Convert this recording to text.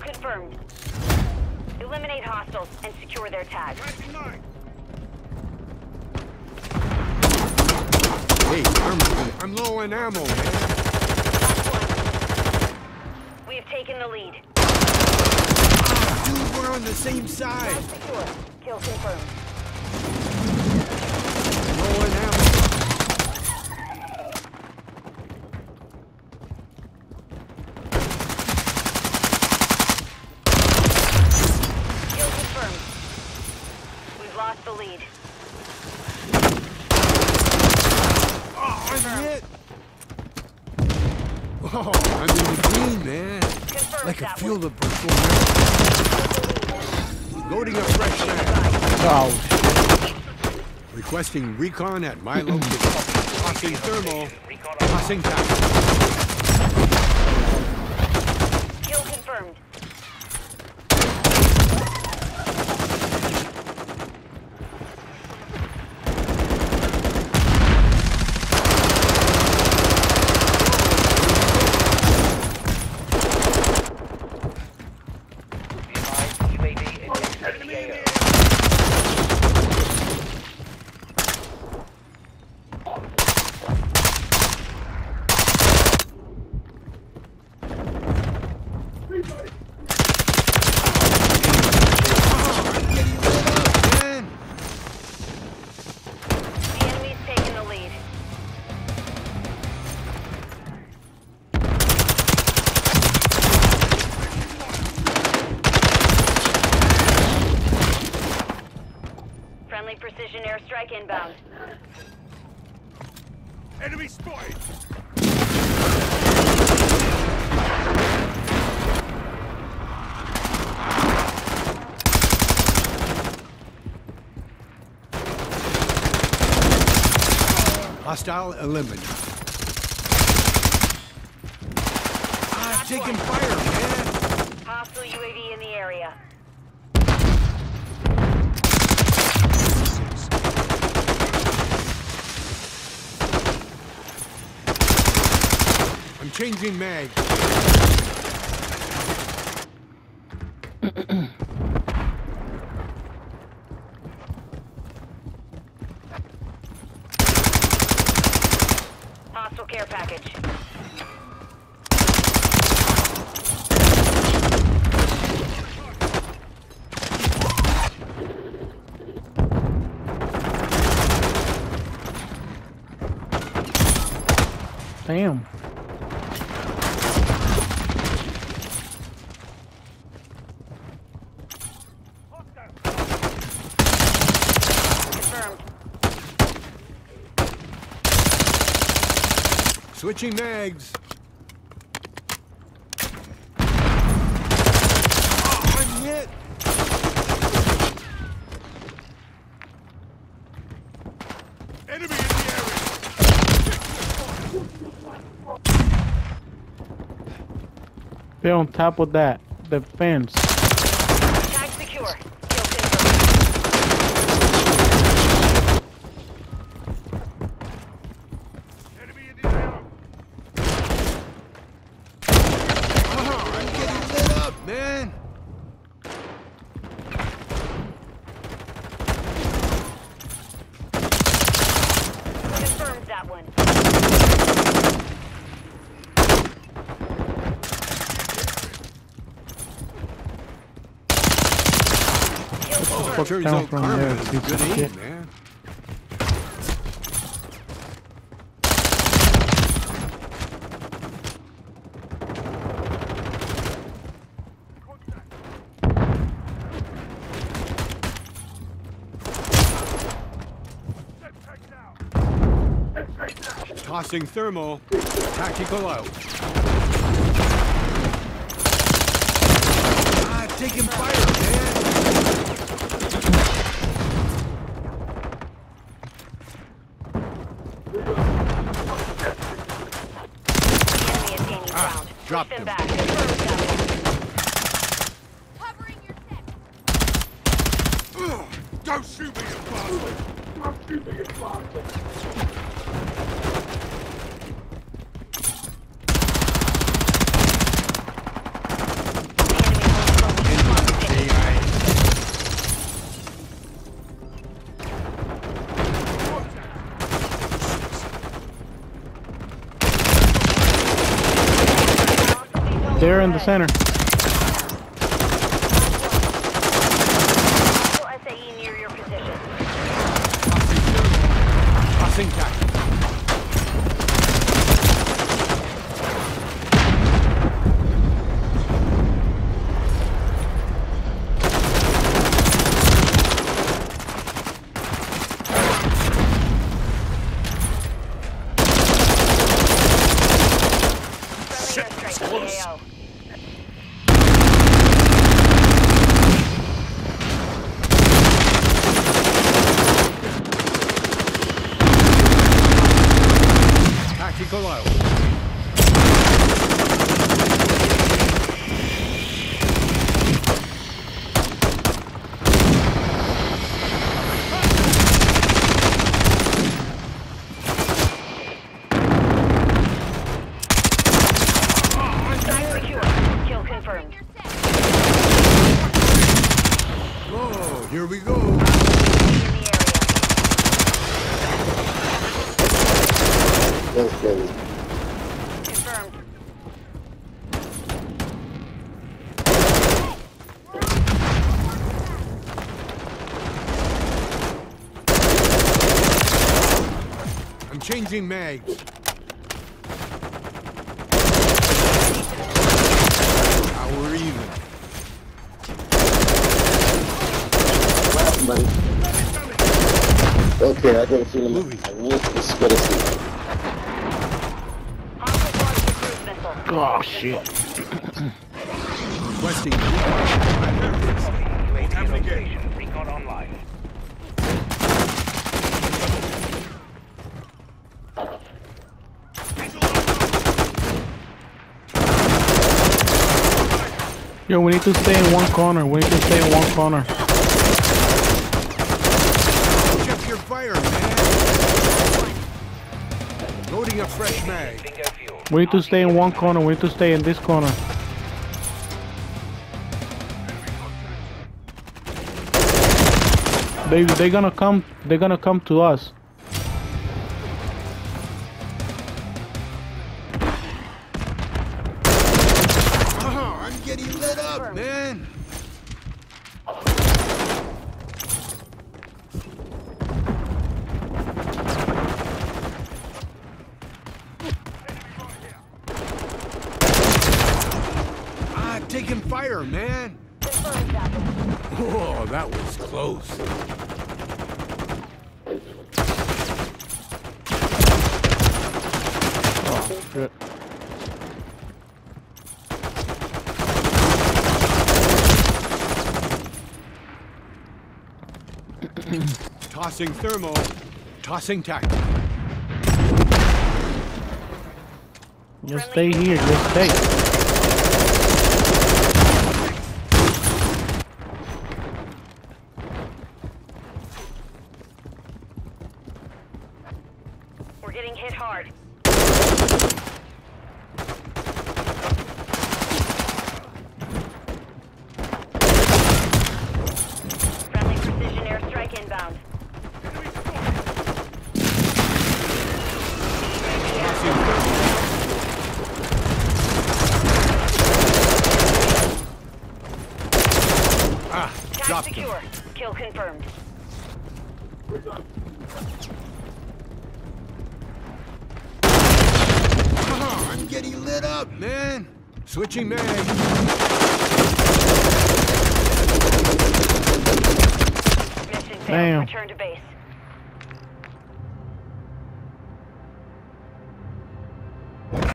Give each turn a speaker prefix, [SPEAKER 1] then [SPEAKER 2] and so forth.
[SPEAKER 1] Kill confirmed. Eliminate hostiles and secure their tags.
[SPEAKER 2] Hey, I'm, I'm low on ammo, man.
[SPEAKER 1] We have taken the lead.
[SPEAKER 2] Dude, we're on the same side.
[SPEAKER 1] Kill confirmed.
[SPEAKER 2] Low on ammo.
[SPEAKER 1] Kill confirmed. We've lost the lead.
[SPEAKER 2] Oh, I'm hit. Oh, I'm in the green, man.
[SPEAKER 1] Confirmed
[SPEAKER 2] Like a
[SPEAKER 1] that
[SPEAKER 2] field
[SPEAKER 1] one.
[SPEAKER 2] of virtual. Loading a fresh mag.
[SPEAKER 3] Oh,
[SPEAKER 2] Requesting recon at my location. Tossing thermal. Tossing back.
[SPEAKER 1] Kill confirmed.
[SPEAKER 4] UAV is entering the AO.
[SPEAKER 2] Man.
[SPEAKER 1] The enemy's taken the lead. Friendly precision airstrike inbound.
[SPEAKER 2] Enemy spotted. Hostile eliminated. Ah, taking fire, man.
[SPEAKER 1] Hostile UAV in the area.
[SPEAKER 2] Changing mag.
[SPEAKER 1] Hostile care package.
[SPEAKER 3] damn.
[SPEAKER 2] Switching mags. Oh, I'm hit. Enemy in the area.
[SPEAKER 3] Be on top of that. The fence.
[SPEAKER 1] Tag secure. Kill confirmed.
[SPEAKER 2] Enemy in the area. Oh, I'm getting lit up, man.
[SPEAKER 1] Confirmed that one. Kill confirmed.
[SPEAKER 3] Fuck
[SPEAKER 2] Turns
[SPEAKER 3] down from
[SPEAKER 2] Karma
[SPEAKER 3] there,
[SPEAKER 2] is
[SPEAKER 3] piece
[SPEAKER 2] good
[SPEAKER 3] of
[SPEAKER 2] aim,
[SPEAKER 3] shit.
[SPEAKER 2] man. Tossing thermal. Tactical out. Ah, taking fire, man.
[SPEAKER 1] The enemy is gaining
[SPEAKER 2] Ah,
[SPEAKER 1] ground.
[SPEAKER 2] dropped
[SPEAKER 1] Push them
[SPEAKER 2] him.
[SPEAKER 1] back. Confirmed that one.
[SPEAKER 5] Covering your six.
[SPEAKER 2] Ugh, Don't shoot me, you bastard!
[SPEAKER 1] The enemy
[SPEAKER 3] They're in the center.
[SPEAKER 1] Hostile SAE near your position.
[SPEAKER 2] Tossing thermal. Tossing tac.
[SPEAKER 1] Friendly airstrike AO.
[SPEAKER 2] Tactical out.
[SPEAKER 1] Side secure. Kill confirmed.
[SPEAKER 2] Oh, here we go.
[SPEAKER 1] In the
[SPEAKER 5] Go.
[SPEAKER 1] Confirmed.
[SPEAKER 2] I'm changing mags. Now even.
[SPEAKER 5] What happened, buddy? Okay, I got a feeling.
[SPEAKER 2] Movie.
[SPEAKER 5] I need to us.
[SPEAKER 1] Hostile
[SPEAKER 3] Oh shit.
[SPEAKER 2] Requesting recon.
[SPEAKER 4] UAV location. Recon online.
[SPEAKER 3] Yo, we need to stay in one corner. We need to stay in one corner.
[SPEAKER 2] Check your fire, man. Loading a fresh mag.
[SPEAKER 3] We need to stay in one corner. We need to stay in this corner. They they're gonna come. They're gonna come to us.
[SPEAKER 2] I'm getting lit up, man. Ah, taking fire, man. Oh, that was close.
[SPEAKER 3] Shit.
[SPEAKER 2] Tossing thermal. Tossing tac.
[SPEAKER 3] Just stay here. Just stay.
[SPEAKER 1] We're hit hard. Friendly precision airstrike inbound.
[SPEAKER 2] Ah,
[SPEAKER 1] Tag
[SPEAKER 2] dropped him.
[SPEAKER 1] Kill confirmed.
[SPEAKER 2] Getting lit up, man. Switching mag.
[SPEAKER 1] Mission failed.
[SPEAKER 3] Damn.
[SPEAKER 1] Return to base.